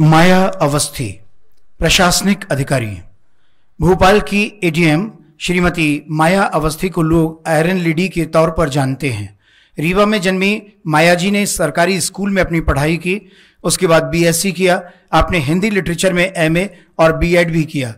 माया अवस्थी, प्रशासनिक अधिकारी। भोपाल की एडीएम श्रीमती माया अवस्थी को लोग आयरन लेडी के तौर पर जानते हैं। रीवा में जन्मी माया जी ने सरकारी स्कूल में अपनी पढ़ाई की, उसके बाद बीएससी किया, आपने हिंदी लिटरेचर में एमए और बीएड भी किया।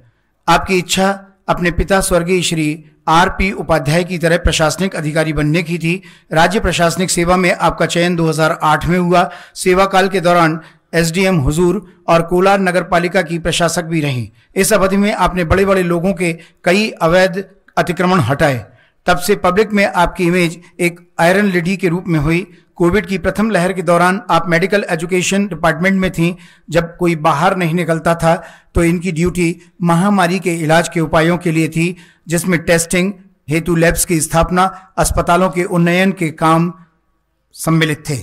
आपकी इच्छा अपने पिता स्वर्गीय श्री आर पी उपाध्याय की तरह प्रशासनिक अधिकारी बनने की थी। राज्य प्रशासनिक सेवा में आपका चयन 2008 में हुआ। सेवा काल के दौरान एसडीएम हुजूर और कोलार नगर पालिका की प्रशासक भी रहीं। इस अवधि में आपने बड़े बड़े लोगों के कई अवैध अतिक्रमण हटाए। तब से पब्लिक में आपकी इमेज एक आयरन लेडी के रूप में हुई। कोविड की प्रथम लहर के दौरान आप मेडिकल एजुकेशन डिपार्टमेंट में थी। जब कोई बाहर नहीं निकलता था तो इनकी ड्यूटी महामारी के इलाज के उपायों के लिए थी, जिसमें टेस्टिंग, हेतु लैब्स की स्थापना, अस्पतालों के उन्नयन के काम सम्मिलित थे।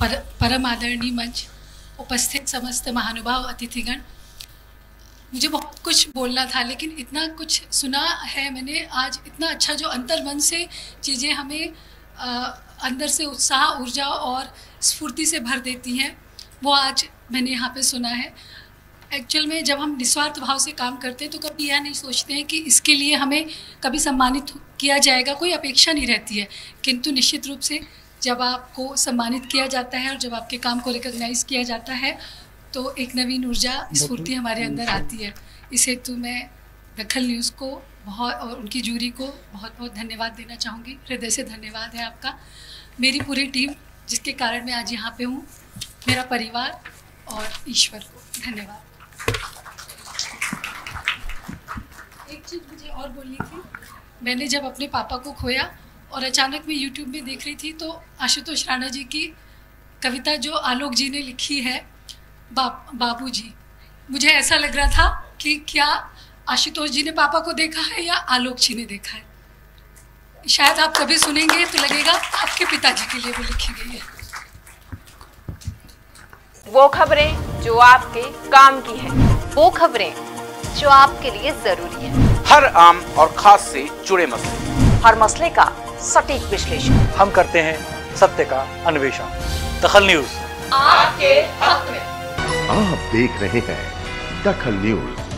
पर, परम आदरणीय मंच उपस्थित समस्त महानुभाव अतिथिगण। मुझे बहुत कुछ बोलना था लेकिन इतना कुछ सुना है मैंने। आज इतना अच्छा जो अंतर मन से चीज़ें हमें आ, अंदर से उत्साह ऊर्जा और स्फूर्ति से भर देती हैं वो आज मैंने यहाँ पे सुना है। एक्चुअल में जब हम निस्वार्थ भाव से काम करते हैं तो कभी यह नहीं सोचते हैं कि इसके लिए हमें कभी सम्मानित किया जाएगा कोई अपेक्षा नहीं रहती है। किंतु निश्चित रूप से जब आपको सम्मानित किया जाता है और जब आपके काम को रिकॉग्नाइज किया जाता है तो एक नवीन ऊर्जा स्फूर्ति हमारे अंदर आती है। इस हेतु मैं दखल न्यूज़ को बहुत और उनकी जूरी को बहुत बहुत धन्यवाद देना चाहूँगी। हृदय से धन्यवाद है आपका। मेरी पूरी टीम जिसके कारण मैं आज यहाँ पे हूँ मेरा परिवार और ईश्वर को धन्यवाद। एक चीज़ मुझे और बोलनी थी। मैंने जब अपने पापा को खोया और अचानक मैं यूट्यूब में देख रही थी तो आशुतोष राणा जी की कविता जो आलोक जी ने लिखी है बा, बाबू जी। मुझे ऐसा लग रहा था कि क्या आशुतोष जी ने पापा को देखा है या आलोक जी ने देखा है। शायद आप कभी सुनेंगे तो लगेगा आपके पिताजी के लिए वो लिखी गई है। वो खबरें जो आपके काम की है वो खबरें जो आपके लिए ज़रूरी है। हर आम और खास से जुड़े मसले। हर मसले का सटीक विश्लेषण। हम करते हैं सत्य का अन्वेषण। दखल न्यूज़। आपके हक में। आप देख रहे हैं दखल न्यूज़।